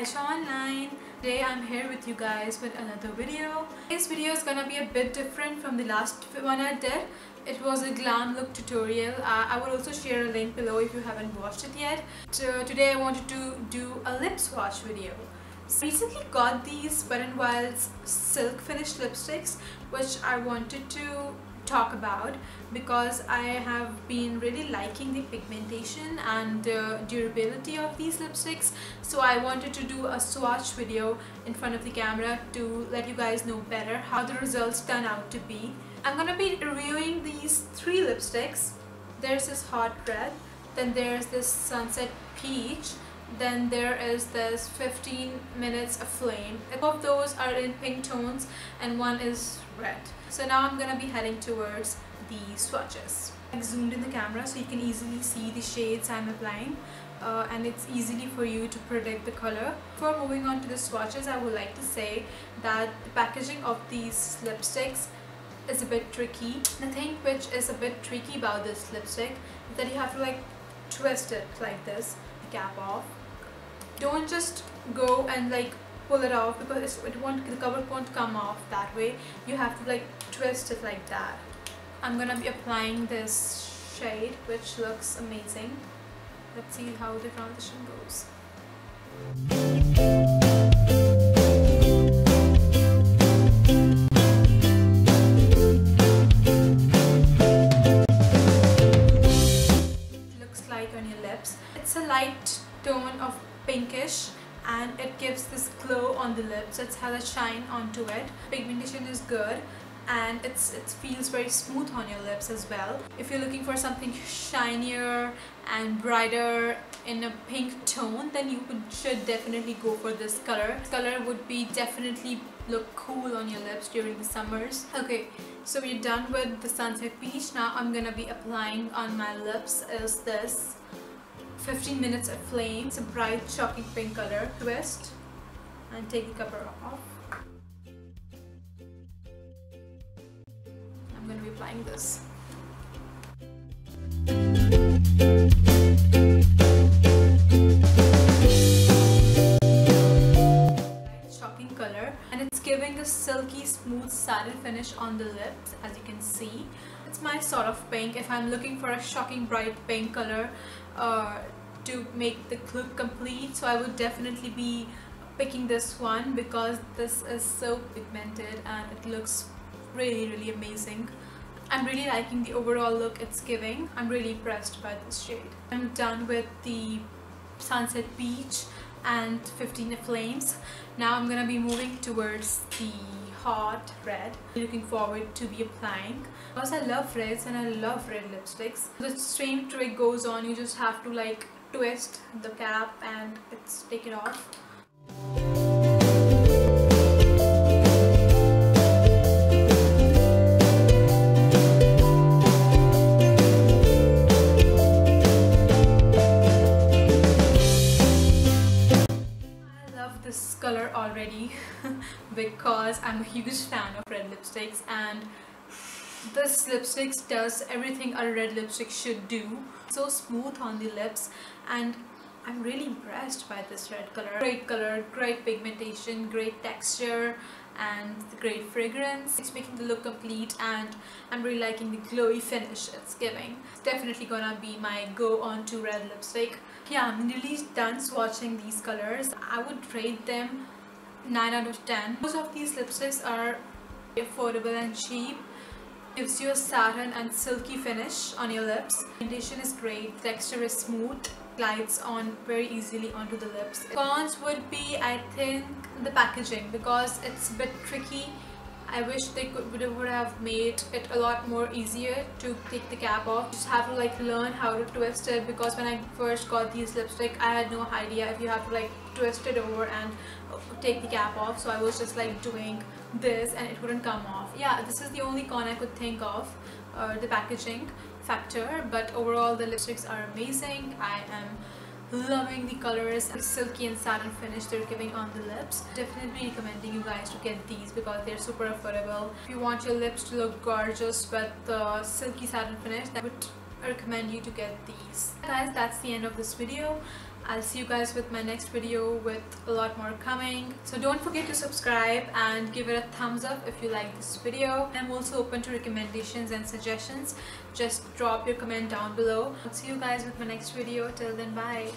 Ayesha Online. Today I'm here with you guys with another video. This video is gonna be a bit different from the last one I did. It was a glam look tutorial. Uh, I will also share a link below if you haven't watched it yet. So today I wanted to do a lip swatch video. So recently got these Wet n Wild's silk finish lipsticks which I wanted to talk about because I have been really liking the pigmentation and uh, durability of these lipsticks so I wanted to do a swatch video in front of the camera to let you guys know better how the results turn out to be. I'm gonna be reviewing these three lipsticks. There's this hot red, then there's this sunset peach then there is this 15 minutes aflame. Two of those are in pink tones and one is red. So now I'm gonna be heading towards the swatches. I've zoomed in the camera so you can easily see the shades I'm applying uh, and it's easily for you to predict the color. Before moving on to the swatches, I would like to say that the packaging of these lipsticks is a bit tricky. The thing which is a bit tricky about this lipstick is that you have to like twist it like this, the cap off don't just go and like pull it off because it won't the cover won't come off that way. You have to like twist it like that. I'm gonna be applying this shade which looks amazing. Let's see how the transition goes and it gives this glow on the lips. It has a shine onto it. Pigmentation is good and it's it feels very smooth on your lips as well. If you're looking for something shinier and brighter in a pink tone then you should definitely go for this color. This color would be definitely look cool on your lips during the summers. Okay so we're done with the sunset peach now i'm gonna be applying on my lips is this 15 minutes aflame. It's a bright shocking pink color. Twist and take the cover off. I'm going to be applying this. Shocking color and it's giving a silky smooth satin finish on the lips as you can see it's my sort of pink if I'm looking for a shocking bright pink color uh, to make the look complete. So I would definitely be picking this one because this is so pigmented and it looks really really amazing. I'm really liking the overall look it's giving. I'm really impressed by this shade. I'm done with the sunset Peach and 15 flames. Now I'm gonna be moving towards the hot red. Looking forward to be applying. Because I love reds and I love red lipsticks. The same trick goes on. You just have to like twist the cap and it's take it off huge fan of red lipsticks and this lipstick does everything a red lipstick should do. So smooth on the lips and I'm really impressed by this red color. Great color great pigmentation great texture and great fragrance. It's making the look complete and I'm really liking the glowy finish it's giving. It's definitely gonna be my go on to red lipstick. Yeah I'm nearly done swatching these colors. I would rate them 9 out of 10 most of these lipsticks are affordable and cheap. Gives you a satin and silky finish on your lips. Pigmentation is great. Texture is smooth. Glides on very easily onto the lips. Cons would be I think the packaging because it's a bit tricky I wish they could would have made it a lot more easier to take the cap off. Just have to like learn how to twist it because when I first got these lipstick I had no idea if you have to like twist it over and take the cap off so I was just like doing this and it wouldn't come off. Yeah this is the only con I could think of uh, the packaging factor but overall the lipsticks are amazing. I am loving the colors the silky and satin finish they're giving on the lips. Definitely recommending you guys to get these because they're super affordable. If you want your lips to look gorgeous with the silky satin finish I would recommend you to get these guys that's the end of this video I'll see you guys with my next video with a lot more coming. So don't forget to subscribe and give it a thumbs up if you like this video. I'm also open to recommendations and suggestions. Just drop your comment down below. I'll see you guys with my next video. Till then, bye.